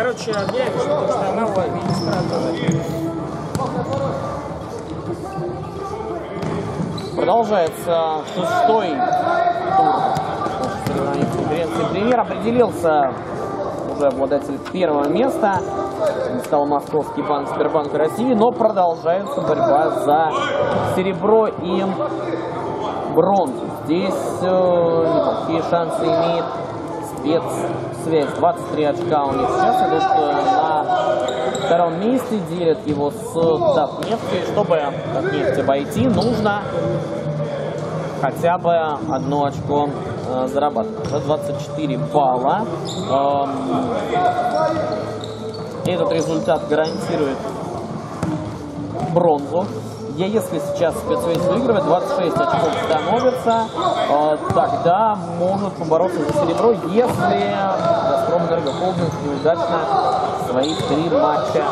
Короче, объявишь, что нового администратора. Продолжается шестой тур конференции «Премьер». Определился уже обладатель первого места. Стал Московский банк Сбербанка России, но продолжается борьба за серебро и бронзу. Здесь э, неплохие шансы имеет спецсвязь. 23 очка у них сейчас идут э, на втором месте, делят его с Татнефтью. Чтобы Татнефть обойти, нужно хотя бы одно очко э, зарабатывать. Уже 24 балла. Эм, этот результат гарантирует бронзу. Я, если сейчас спецсвязь выигрывает, 26 очков становится, э, тогда может побороться за серебро, если Газпром Энергохолдинг неудачно свои три матча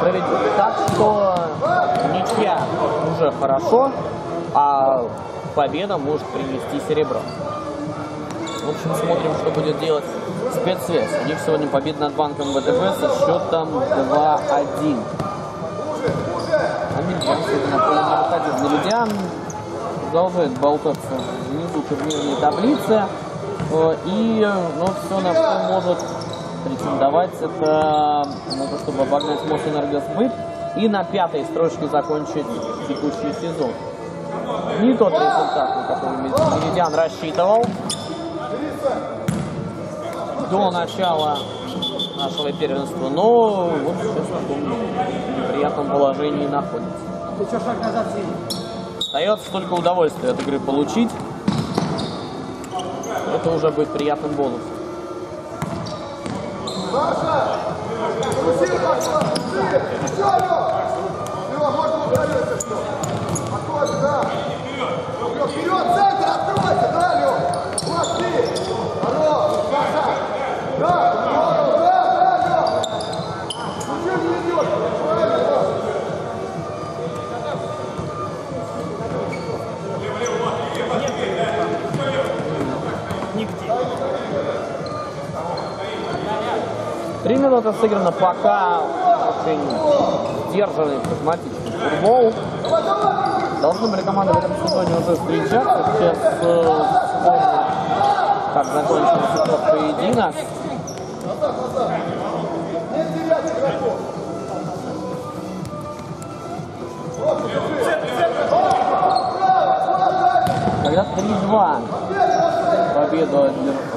проведет. Так что ничья уже хорошо, а победа может принести серебро. В общем, смотрим, что будет делать спецсвязь. У них сегодня победа над банком ВТБ со счетом 2-1. Мильян сегодня на поле не выходил. Галидиан продолжает болтаться внизу турнирной таблицы. Э, И ну, все, на что может претендовать, это на то, чтобы обогнать Мосэнергосбыт и на пятой строчке закончить текущий сезон. Не тот результат, на который Меридиан рассчитывал до начала нашего первенства, но вот сейчас в таком неприятном положении находится. Остается только удовольствие от игры получить. Это уже будет приятным бонусом. Вперед, Три минуты сыграно, пока очень сдержанный, прагматичный футбол. Должны были команды в этом сезоне уже встречаться. Сейчас э, как закончился тот поединок. Когда 3-2 победу одержал.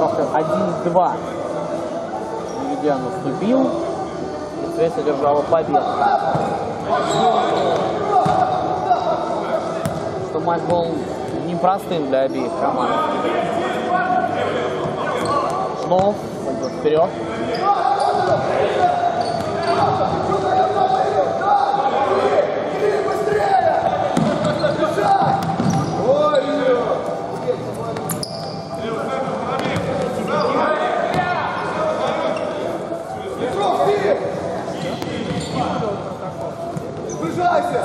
Поправка 1-2 Меридиан уступил. И связь одержала победу. Что матч был непростым для обеих команд. Шнов вперед. Сближайся!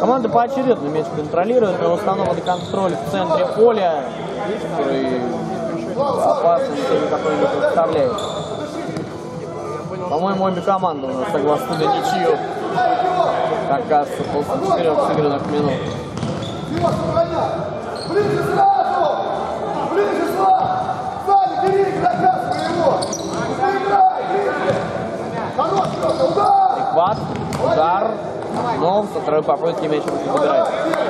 Команда поочередно мяч контролирует, но в основном это контроль в центре поля, который опасности никакой не представляет. По-моему, обе команды у нас согласны на ничью. Как кажется, после четырех сыгранных минут. Удар! Хват, удар, но со второй попытки мяч не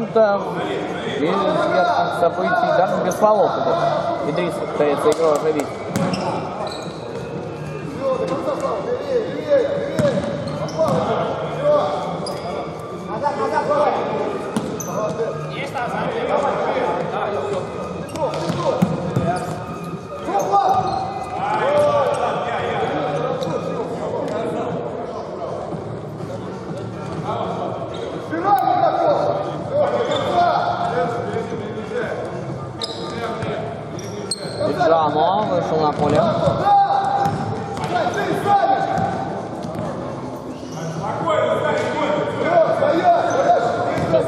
момента и ярких событий даже ну, без фолов идет. Идрис пытается игру оживить. Есть там, на поле.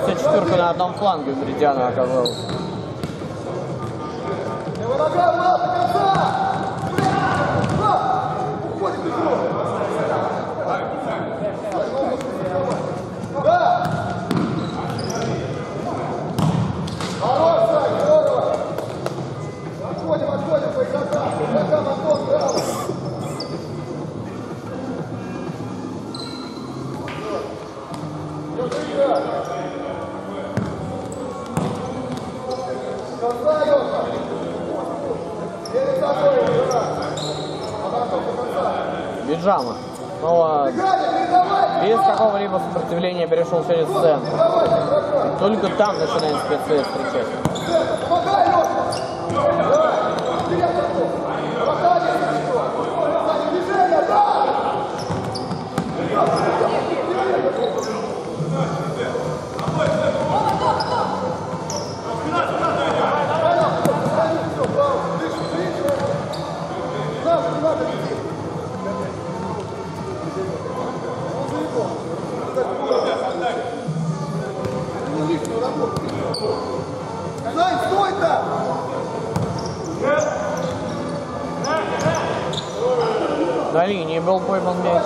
Вся четверка на одном фланге у Меридиана оказалась. Джама. Но ну, а без какого-либо сопротивления перешел через сцену. Только там начинает спецэффект встречаться. На линии был пойман мяч.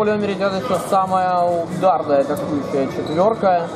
полеометре идет еще самая ударная атакующая четверка.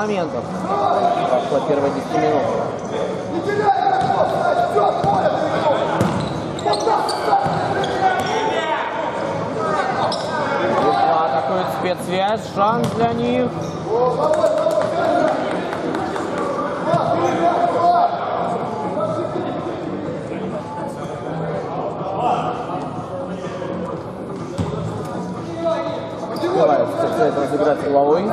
моментов. Прошло первые 10 минут. Не теряй его! Все, поле Литва атакует спецсвязь. Шанс для них. Давай, разыграть головой.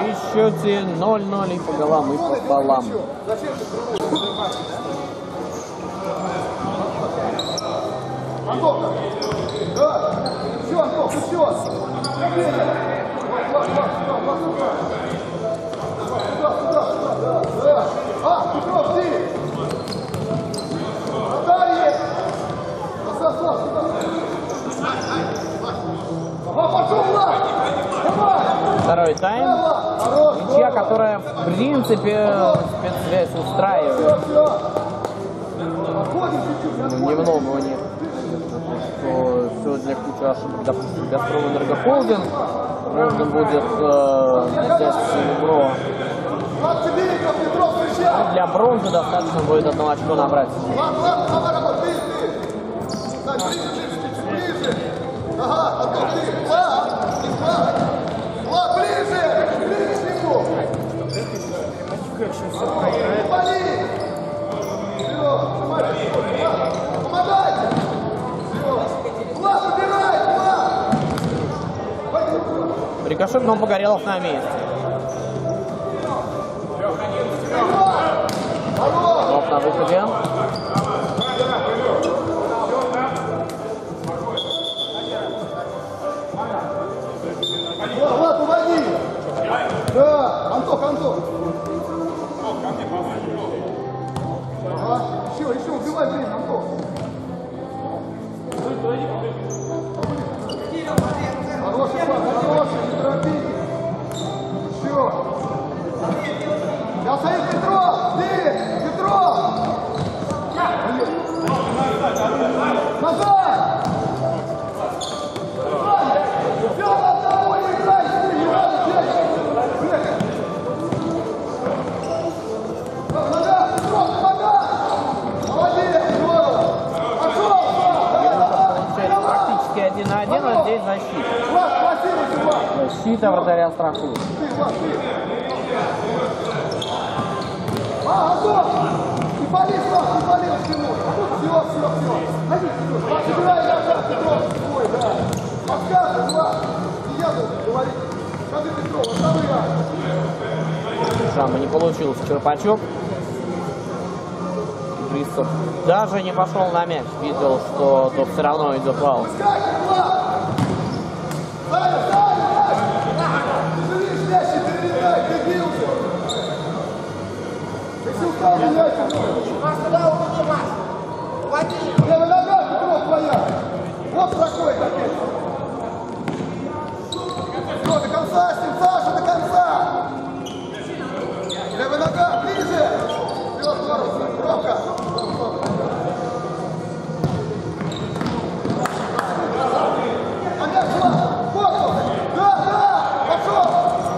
При счете 0-0 и по голам и пополам. Готово. В принципе, спецсвязь устраивает. Ну, немного у них. Что все для кучи ошибок, допустим, Газпром Энергохолдинг. Нужно будет э, взять серебро. 20 минутов, Петров, встречай! Для бронзы достаточно будет одно очко набрать. Ладно, ладно, давай, работай, ты, ты! Сань, ближе, ближе, чуть ближе! Ага, потом ты! Влад! Влад! Влад, ближе! Ближе к нему! Вали! Все, помогайте! Помогайте! Все! Влад, убирай! Влад! Рикошет, но Погорелов на месте. Ног на выходе. Влад, уводи! Да, Антох, Антох! Ага, еще, еще, убивай время, Антох! Хороший пас, хороший, не торопитесь! Еще! Сейчас стоит Петров! Ты! Петров! Назад! Все, на тобой играй! Не надо здесь! Блядь! Нога! Петров, нога! Молодец! Здорово! Пошел! Получается практически один на один, а здесь защита. Влад, Василий, Влад! Защита вратаря ты! А, готов! Не пали, Влад, не пали в стену! Все, все, все! Ходи! Собирай назад, Петров! Ой, да! Подсказывай, Влад! Не я должен говорить! Скажи, Петров, там играй! Шама не получился черпачок. Пристав даже не пошел на мяч. Видел, что тут все равно идет фаул. Скакивай, Твоя! Вот такой капец! Все, до конца, с ним, Саша, до конца! Левая нога, ближе! Все, здорово, Ромка! А мяч, Влад, вот он! Да, да! Пошел!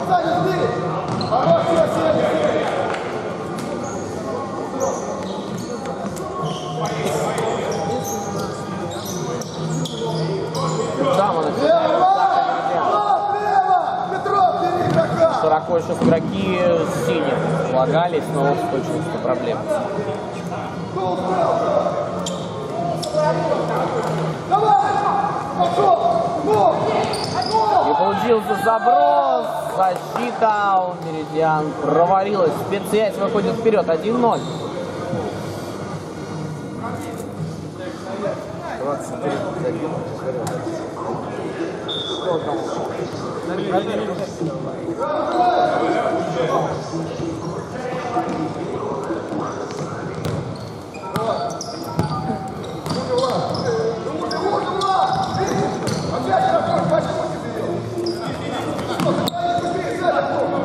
Саня, здесь! Хорош, все, все, все! Там он Лево, Влад! Влад, лево! Петров, бери игрока! широко сейчас игроки синих слагались, но с точностью проблем. Кто устал? Давай! Пошел! Ну! И получился заброс. Защита у Меридиан провалилась. Спецсвязь выходит вперед. 1-0. Опять такой, почему не берет?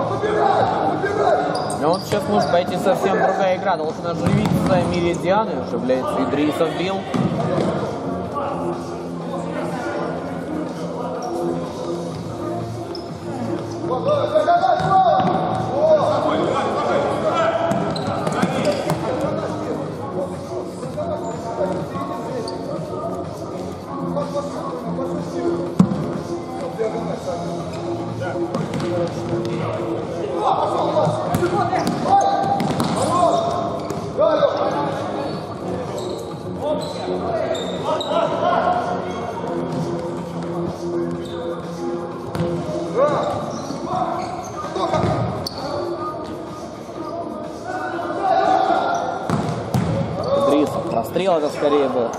Выбирай! Выбирай! Но вот сейчас может пойти совсем другая игра. Должен оживиться Меридиан. И оживляется Идрисов бил. Прострел это скорее был.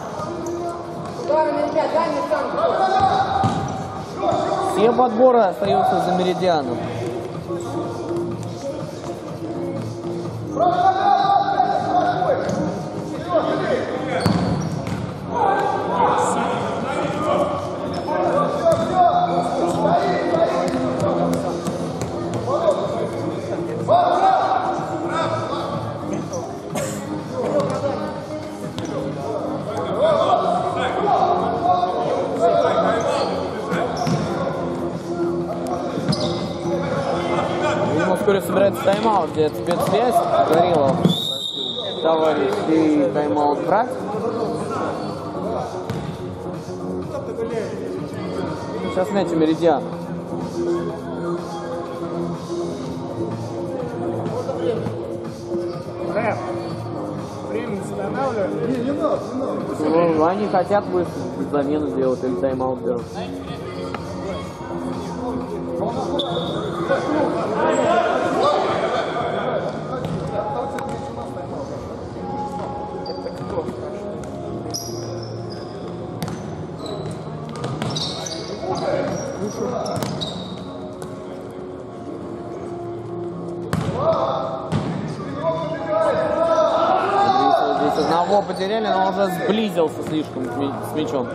Все подборы остаются за меридианом. Вскоре собирается тайм-аут, где спецсвязь просил товарищ и тайм-аут брать. Сейчас мяч у Меридиана. Рэп. Время останавливаем. Не, не надо, не надо. Они хотят бы замену сделать или тайм-аут берут. Одного потеряли, но уже сблизился слишком с мячом.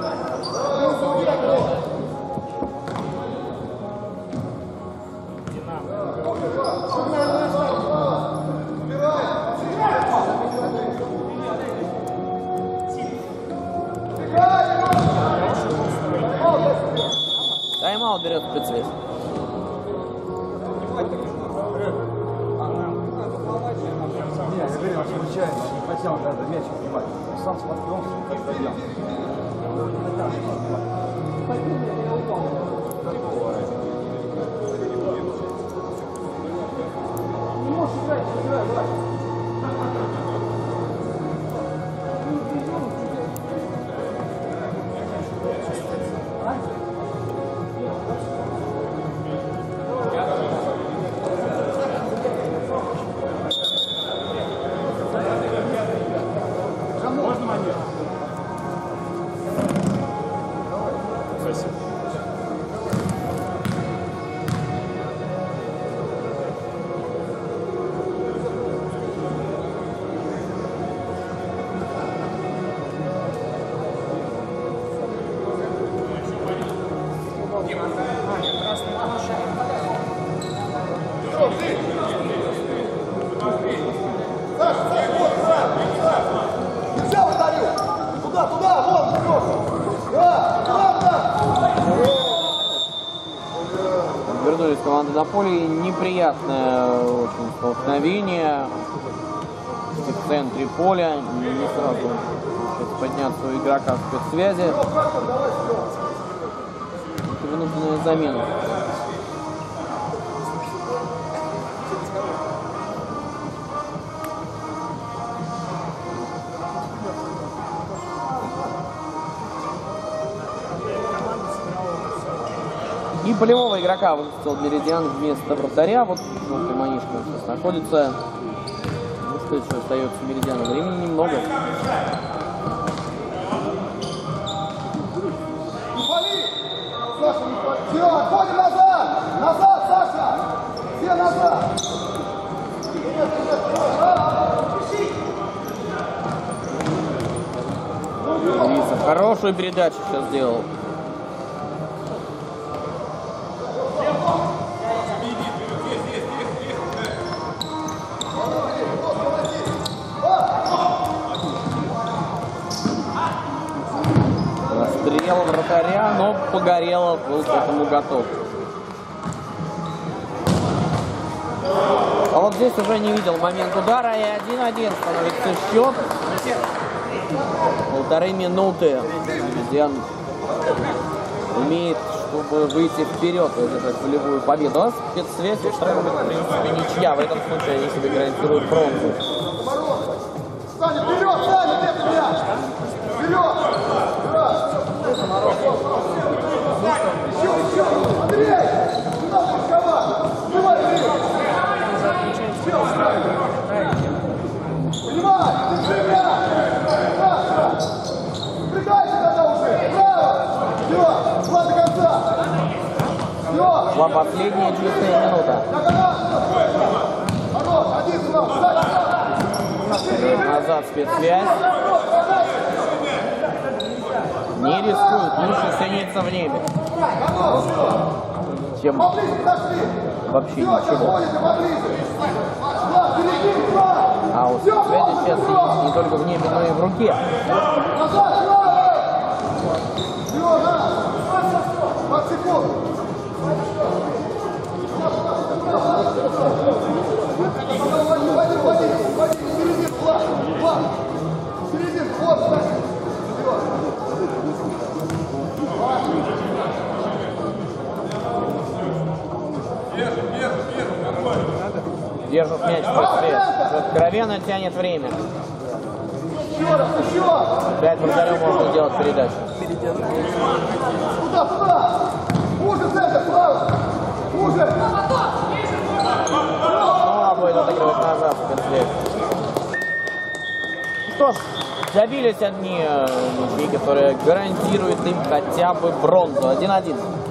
Тайм-аут берет спецсвязь. Можно Вернулись команды на поле. Неприятное очень столкновение в центре поля. Не сразу подняться у игрока спецсвязи. Вынужденная замена. И полевого игрока выпустил Меридиан вместо вратаря. Вот желтый манишка сейчас находится. Ну что еще остается Меридиану? Времени немного. Не пали! Саша, не пали! Все, отходим назад! Назад, Саша! Все назад! Лисов хорошую передачу сейчас сделал. Расстрел вратаря, но Погорелов был к этому готов. А вот здесь уже не видел момент удара, и 1-1 становится счет. Полторы минуты. Медиан имеет, чтобы выйти вперед и одержать волевую победу. А спецсвязь устраивает, в ничья. В этом случае они себе гарантируют бронзу. Саня, вперед, Саня, где ты мяч? Вперед! Еще, еще! Андрей! Не надо рисковать! Давай, Андрей! Понимаешь, держи мяч! Саша! Прыгайся тогда уже! Браво! Все, два до конца! Шла последняя чистая минута. Назад спецсвязь. Не рискует, лучше ценится в небе. Чем вообще ничего. А у спецсвязи сейчас есть не только в небе, но и в руке. Назад, справа. Все, на. 20 секунд. Откровенно тянет время. Еще раз, еще. Пять вратарем можно сделать передачу. Туда, туда. Уже центр, справа. Уже. Снова будет отыгрывать назад спецсвязь. Что ж, забились одни э, мячи, которые гарантируют им хотя бы бронзу. 1-1.